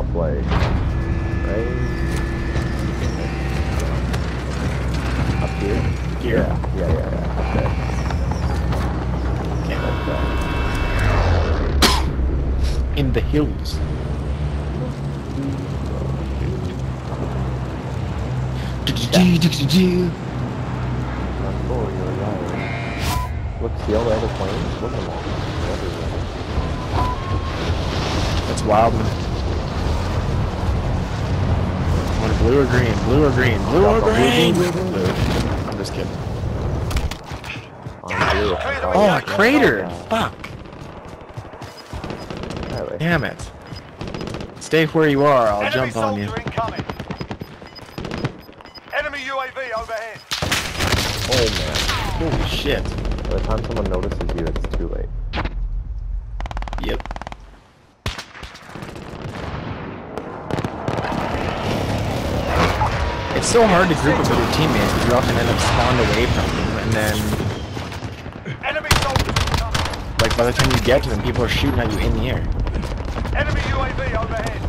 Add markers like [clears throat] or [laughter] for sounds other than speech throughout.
up like right up here. Here? Yeah, yeah, yeah, yeah. Up there. Okay. In the hills. Not cool, you're right. Look, see all the other planes? Look at them all. That's wild. Want blue or green? Blue or green? Blue or green? Blue. I'm just kidding. On blue. Oh, a crater! Fuck. Damn it. Stay where you are, I'll Enemy jump on you. soldier incoming. Enemy UAV overhead. Oh man. Holy shit. By the time someone notices you, it's too late. So hard to group up with your teammates because you often end up spawned away from them, and then, Enemy like, by the time you get to them, people are shooting at you in the air. Enemy UAV overhead.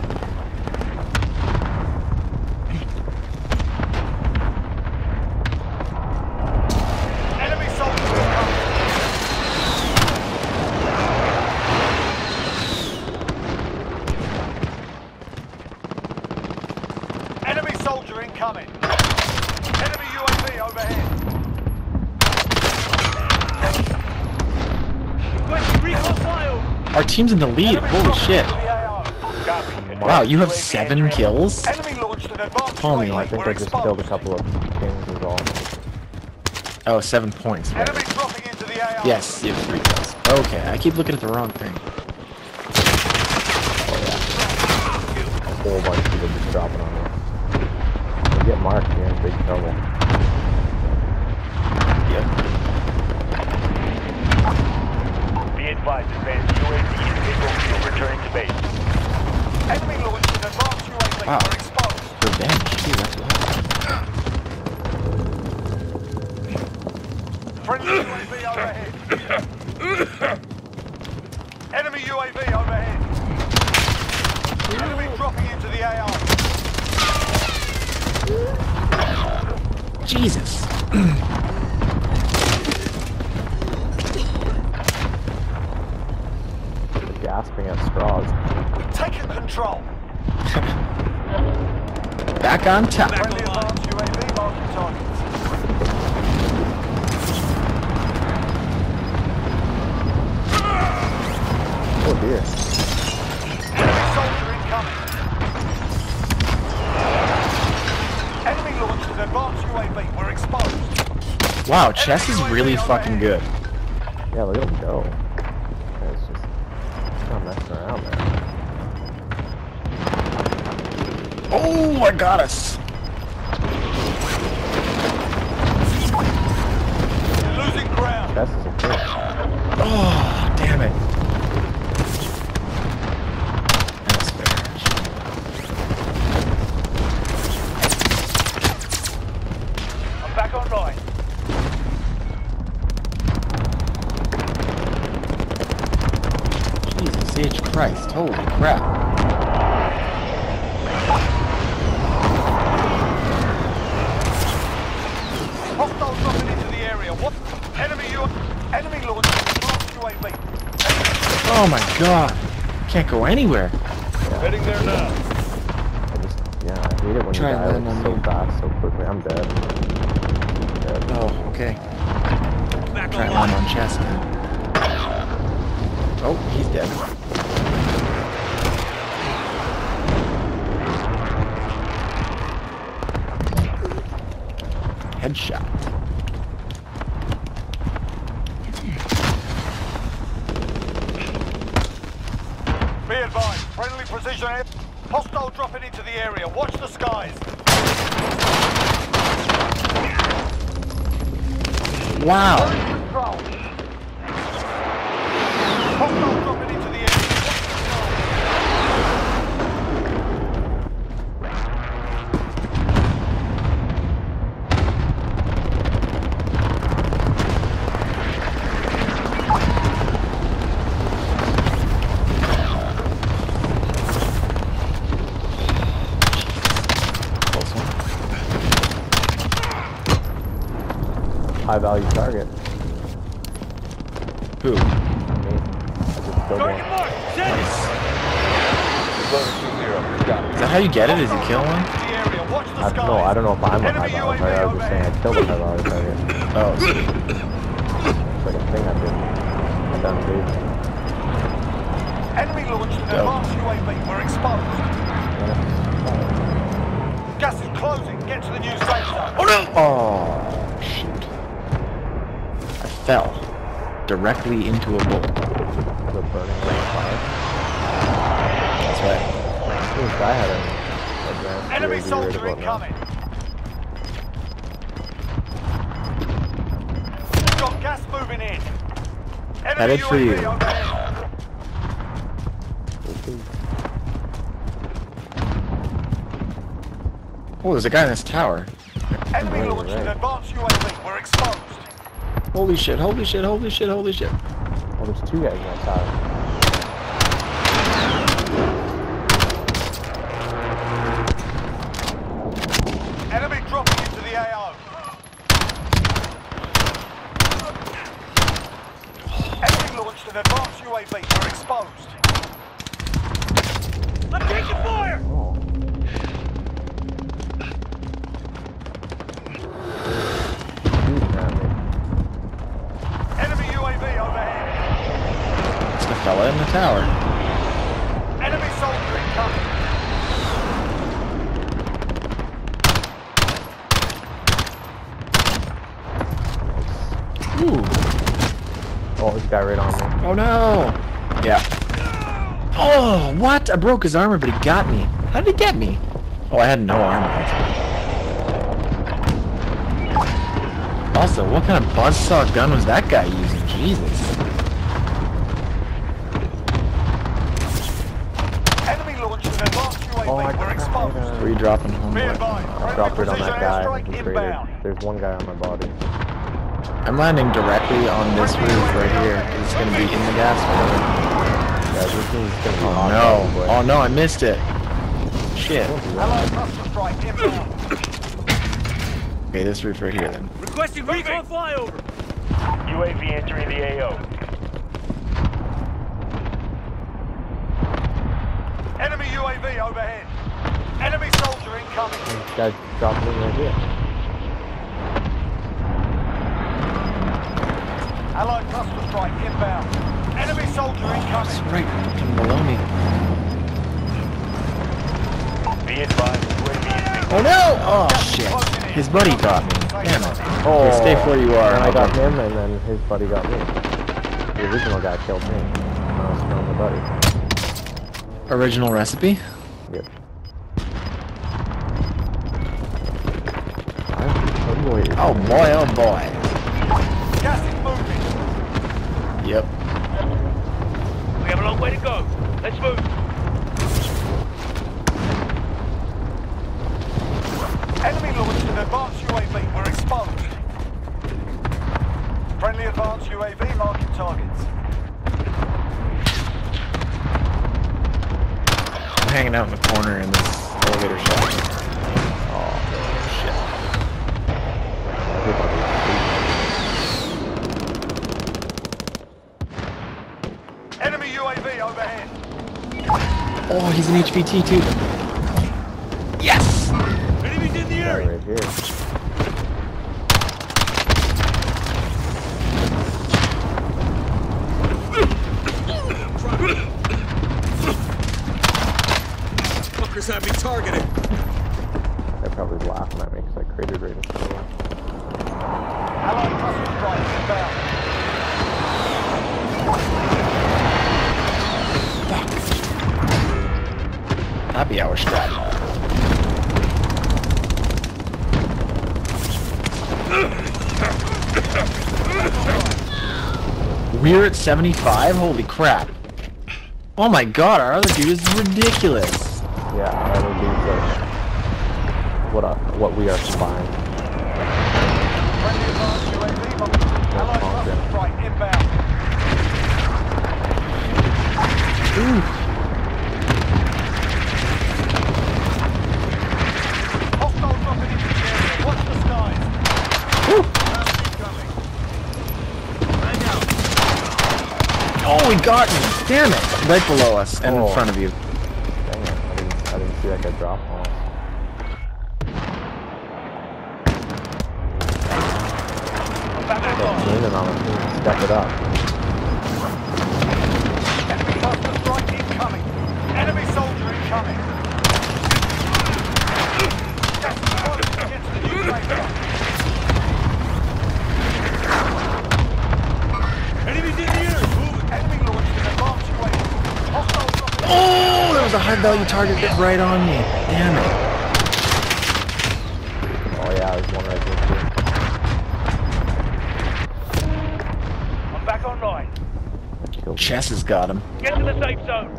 Enemy soldier incoming. Enemy soldier incoming. Enemy UAV overhead. Requesting recon file. Our team's in the lead, holy shit. into the AO. Copy. Wow, you have seven kills? Holy, I think I just killed a couple of kings as well. Oh, seven points. right. Enemy dropping into the AO. Yes, you have three kills. Okay, I keep looking at the wrong thing. A whole bunch of people just dropping on me. You get marked, you're in big trouble. Yep. Be advised, advanced UAV is able to returning to base. Enemy launched an advanced UAV. Wow. We're exposed. Revenge. Gee, that's wild. Friendly UAV overhead. Enemy UAV overhead. Enemy dropping into the AO. Jesus. [clears throat] on top. Friendly advanced UAV marking targets. Oh dear. Enemy soldier incoming. Enemy launched an advanced UAV. We're exposed. Wow, chess is really fucking good. Yeah, look at them go. Oh, I got us. Losing ground. Is a bitch. Oh, damn it. That's fair. I'm back on online. Jesus H. Christ. Holy crap. Hostile dropping into the area. What? Enemy U. Enemy launched an advanced UAV. Oh my god. Can't go anywhere. Heading there now. I just, yeah, I hate it when Try you die and land like, on so fast, so quickly. I'm dead. dead. Oh, okay. Try to land on chess, man. Oh, he's dead. Headshot. Be advised. Friendly precision air. Hostile dropping into the area. Watch the skies. Wow. Hostile high value target. Who? Me. I just killed one. mark! Send it! Is that how you get it? Is you kill one? The area. Watch the I, skies. no, I don't know if I'm a high value target. I was just saying I killed a high value target. [coughs] Oh, so- It's like a thing I did. I done dude. Enemy launched an advanced UAV. We're exposed. Gas is closing. Get to the new safe zone. oh no! Oh, shoot. I fell directly into a bullet. The burning ring of fire. That's right. This guy had an advanced Enemy UAV soldier right about now. incoming. Got gas moving in. Enemy Headed for you. overhead. This is- Oh, there's a guy in this tower. Enemy Right, launched an advanced UAV. We're exposed. Holy shit, holy shit, holy shit, holy shit. Well, there's two guys in that tower. Enemy dropping into the AO. Enemy launched an advanced UAV. We're exposed. I'm taking fire! Oh. Shooting at me. Enemy UAV overhead. It's the fella in the tower. Enemy soldier incoming. Ooh. Oh, this guy right on me. Oh no! Yeah. Oh, what? I broke his armor, but he got me. How did he get me? Oh, I had no armor. Also, what kind of buzzsaw gun was that guy using? Jesus. Enemy launched an advanced UAV. Oh, I We're exposed. Where you dropping home? Be boy? advised. I friendly dropped it on that guy. airstrike He inbound. traded. There's one guy on my body. I'm landing directly on this roof right here. It's gonna be in the gas Yeah, this is gonna be Oh no. boy. Oh no, I missed it. Shit. Don't do that. Allied cluster strike inbound. Okay, this roof right here then. Requesting recon flyover. UAV entering the AO. Enemy UAV overhead. Enemy soldier incoming. This guy's dropping in right here. Allied cluster strike inbound. Enemy soldier That's incoming. right, fucking below me. Be advised, UAV Oh no! Oh shit. His buddy got me. Damn it. Oh, Okay, stay where you are. And I got him, and then his buddy got me. The original guy killed me. I was killing the buddy. Original recipe? Yep. Oh boy. Oh boy. Gas is moving. Yep. We have a long way to go. Let's move. Enemy launched an advanced UAV. We're exposed. Friendly advanced UAV marking targets. Hanging out in the corner in this elevator shaft. Oh shit. Enemy UAV overhead. Oh, he's an HVT too. Yes! Enemies in the area. right here. Fuckers have me targeted. They're probably laughing at me because I created right in front of them. Allied cluster strike inbound. Happy hour strat. We're at 75? Holy crap. Oh my god, our other dude is ridiculous. Yeah, that would be the, what, what we are spying. Oh, we got him! Damn it! Right below us and oh. in front of you us, we need to step it up. Enemy cluster strike incoming. Enemy soldier incoming. Is. Enemies in the air. Moving. Enemy launched an advanced UAV. Hostile dropping. Oh, there was high value target hit right on me. Damn it. Oh yeah, there's one right there too. I'm back online. Killed me. Chess has got him. Get to the safe zone.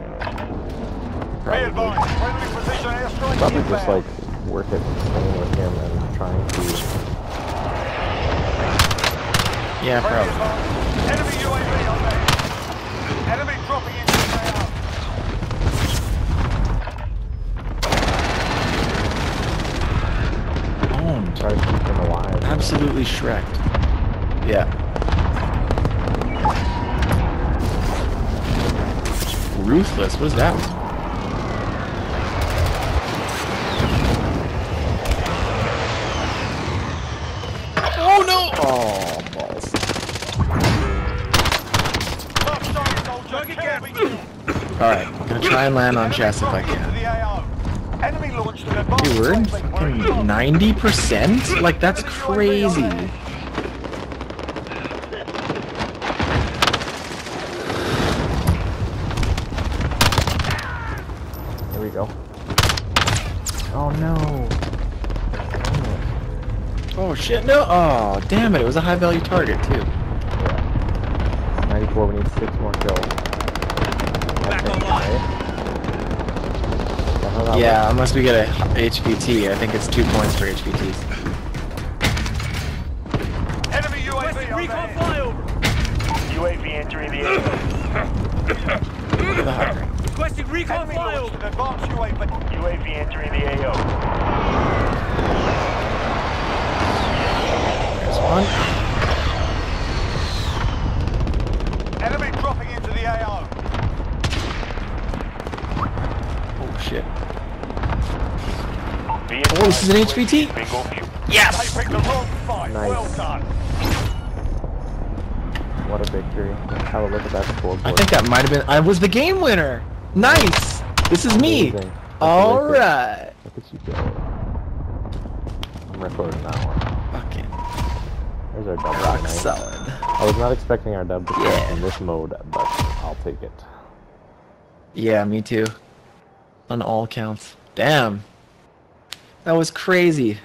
Be advised. Friendly precision airstrike Probably just like worth it staying with him and trying to. Yeah, Friendly probably. advised. Enemy UAV on there. Enemy Absolutely shreked. Yeah. Ruthless, what is that? Oh no! Oh, balls. Tough shot, soldier. Careful. Alright, gonna try and land on Chess if I Enemy dropping into can. The AO. Enemy launched an advanced Dude, we're in fucking 90%? Like, that's crazy. Here we go. Oh no. Oh shit, no! Oh, damn it, it was a high value target too. Yeah. 94, we need six more kills. Back think, online. Right? That's how Yeah, unless we get a HVT. I think it's two points for HVTs. Enemy UAV on Recon there. flyover. UAV entering the AO. The. Requesting recon Enemy flyover. advanced UAV. UAV entering the AO. There's one. Enemy dropping into the AO. Oh shit. Be Oh, this is an HVT? Yes! They picked the wrong fight. Nice. Well done. What a victory. Have a look at that scoreboard. I think that might have been. I was the game winner. Nice. This is me. Amazing. That's All wicked. right. Look at you go. I'm recording that one. Fucking There's our dub. rock tonight. solid. I was not expecting our dub to Yeah. in this mode, but I'll take it. Yeah, me too. On all counts. Damn. That was crazy.